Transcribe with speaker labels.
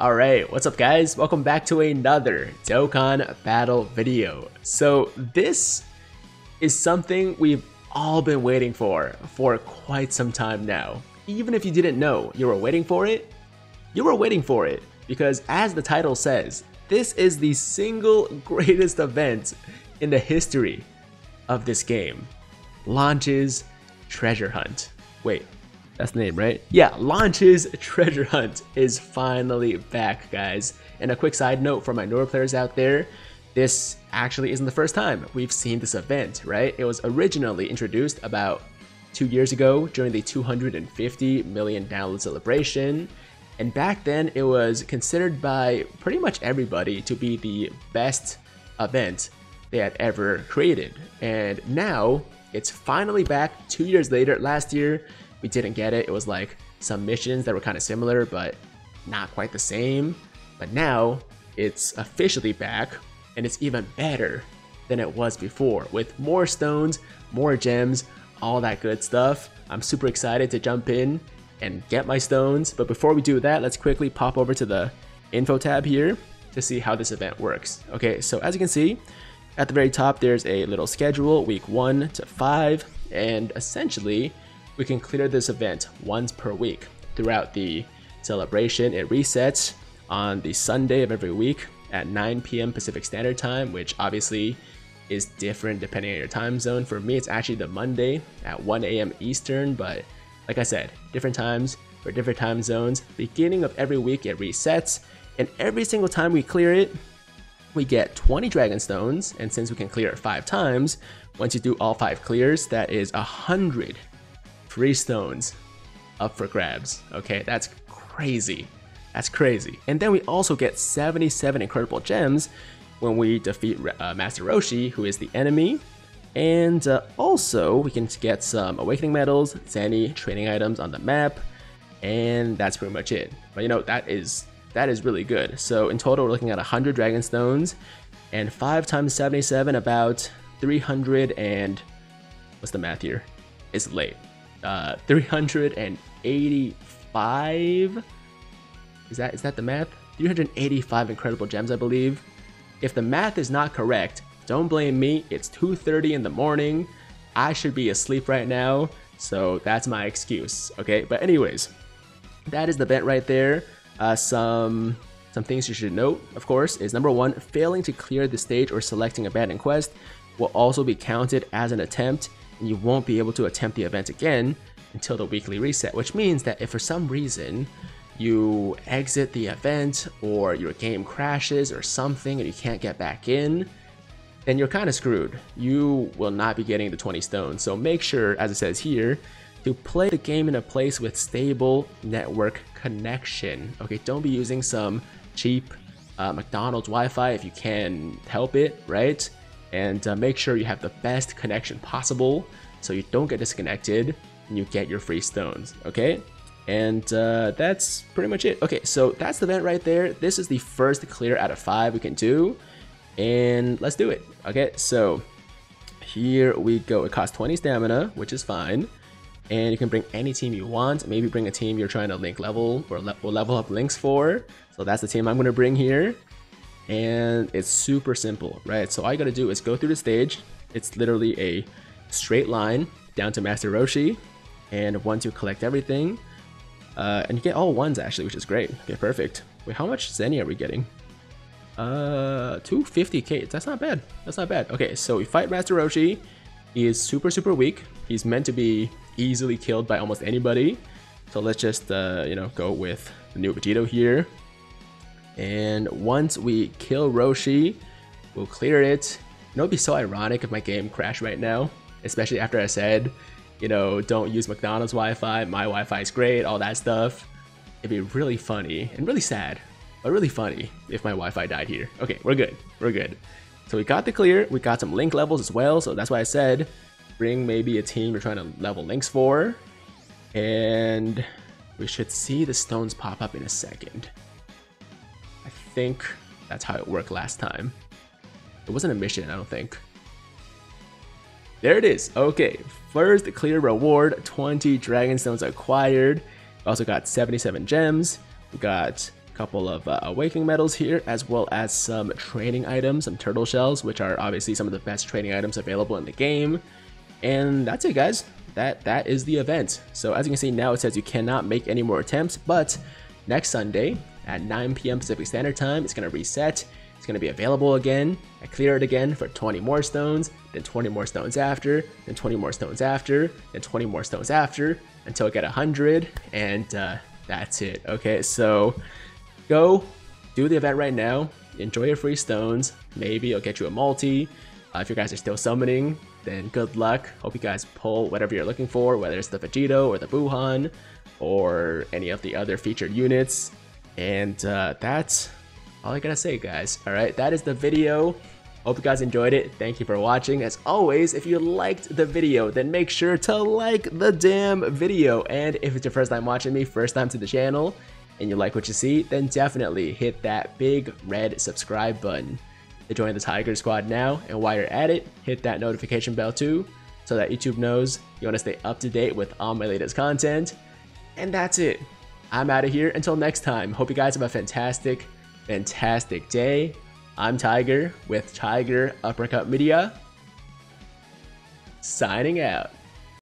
Speaker 1: Alright, what's up guys? Welcome back to another Dokkan Battle video. So this is something we've all been waiting for for quite some time now. Even if you didn't know you were waiting for it, you were waiting for it because as the title says, this is the single greatest event in the history of this game. Launch's Treasure Hunt. Wait, that's the name, right? Yeah, Launch's Treasure Hunt is finally back, guys. And a quick side note for my newer players out there, this actually isn't the first time we've seen this event, right? It was originally introduced about two years ago during the 250 million download celebration. And back then, it was considered by pretty much everybody to be the best event they had ever created. And now, it's finally back two years later. Last year, we didn't get it. It was like some missions that were kind of similar, but not quite the same. But now it's officially back, and it's even better than it was before with more stones, more gems, all that good stuff. I'm super excited to jump in and get my stones. But before we do that, let's quickly pop over to the info tab here to see how this event works. Okay, so as you can see, at the very top, there's a little schedule, week one to five, and essentially, we can clear this event once per week. Throughout the celebration, it resets on the Sunday of every week at 9 p.m. Pacific Standard Time, which obviously is different depending on your time zone. For me, it's actually the Monday at 1 a.m. Eastern, but like I said, different times for different time zones. Beginning of every week, it resets, and every single time we clear it, we get 20 Dragon Stones, and since we can clear it five times, once you do all five clears, that is 100 free stones up for grabs. Okay, that's crazy. That's crazy. And then we also get 77 incredible gems when we defeat uh, Master Roshi, who is the enemy. And uh, also, we can get some Awakening Medals, Zenny training items on the map, and that's pretty much it. But you know, that is that is really good. So in total, we're looking at 100 Dragon Stones, and 5 times 77, about 300 and... What's the math here? It's late. Uh, 385? Is that is that the math? 385 incredible gems, I believe. If the math is not correct, don't blame me. It's 2.30 in the morning. I should be asleep right now, so that's my excuse, okay? But anyways, that is the event right there. Uh, some some things you should note, of course, is number one, failing to clear the stage or selecting a abandoned quest will also be counted as an attempt, you won't be able to attempt the event again until the weekly reset, which means that if for some reason you exit the event or your game crashes or something and you can't get back in, then you're kind of screwed. You will not be getting the 20 stones. So make sure, as it says here, to play the game in a place with stable network connection. Okay, don't be using some cheap uh, McDonald's Wi-Fi if you can help it, right? And uh, make sure you have the best connection possible so you don't get disconnected and you get your free stones, okay? And uh, that's pretty much it. Okay, so that's the event right there. This is the first clear out of five we can do. And let's do it. Okay, so here we go. It costs 20 stamina, which is fine and you can bring any team you want. Maybe bring a team you're trying to link level or, le or level up links for. So that's the team I'm going to bring here. And it's super simple, right? So all you got to do is go through the stage. It's literally a straight line down to Master Roshi. And once you collect everything, uh, and you get all ones actually, which is great. Okay, perfect. Wait, how much Zenny are we getting? Uh, 250k. That's not bad. That's not bad. Okay, so we fight Master Roshi. He is super, super weak. He's meant to be easily killed by almost anybody. So let's just, uh, you know, go with the new Vegito here. And once we kill Roshi, we'll clear it. You know, it'd be so ironic if my game crashed right now, especially after I said, you know, don't use McDonald's Wi-Fi, my Wi-Fi is great, all that stuff. It'd be really funny and really sad, but really funny if my Wi-Fi died here. Okay, we're good, we're good. So we got the clear, we got some link levels as well, so that's why I said bring maybe a team you're trying to level links for. And we should see the stones pop up in a second. Think that's how it worked last time. It wasn't a mission, I don't think. There it is. Okay, first clear reward, 20 dragon stones acquired. We also got 77 gems. We got a couple of uh, awakening medals here, as well as some training items, some turtle shells, which are obviously some of the best training items available in the game. And that's it, guys. That that is the event. So as you can see now, it says you cannot make any more attempts, but next Sunday at 9 p.m. Pacific Standard Time, it's gonna reset. It's gonna be available again. I clear it again for 20 more stones, then 20 more stones after, then 20 more stones after, then 20 more stones after, until I get 100, and uh, that's it. Okay, so go do the event right now. Enjoy your free stones. Maybe it'll get you a multi. Uh, if you guys are still summoning, then good luck. Hope you guys pull whatever you're looking for, whether it's the Vegito or the Buuhan or any of the other featured units. And uh, that's all I gotta say, guys. All right, that is the video. Hope you guys enjoyed it. Thank you for watching. As always, if you liked the video, then make sure to like the damn video. And if it's your first time watching me, first time to the channel, and you like what you see, then definitely hit that big red subscribe button to join the Tiger Squad now. And while you're at it, hit that notification bell too, so that YouTube knows you want to stay up to date with all my latest content. And that's it. I'm out of here. Until next time, hope you guys have a fantastic, fantastic day. I'm Tiger with Tiger Uppercut Media, signing out.